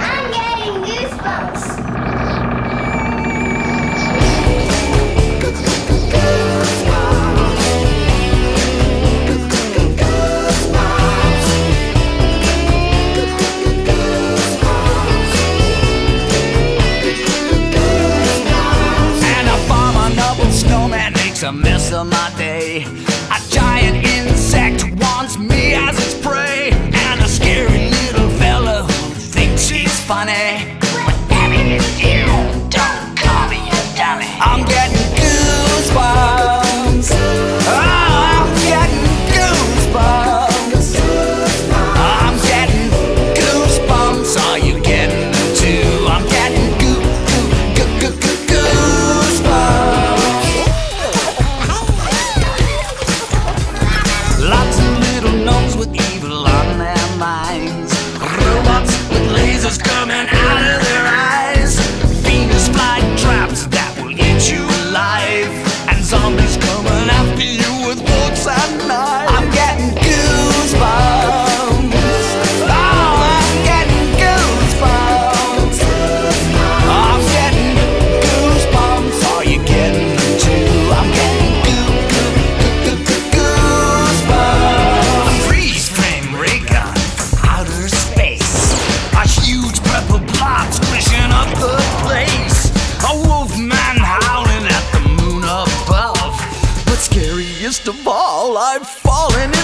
I'm getting goosebumps. a mess of my day. A giant insect wants me as its Of all, I've fallen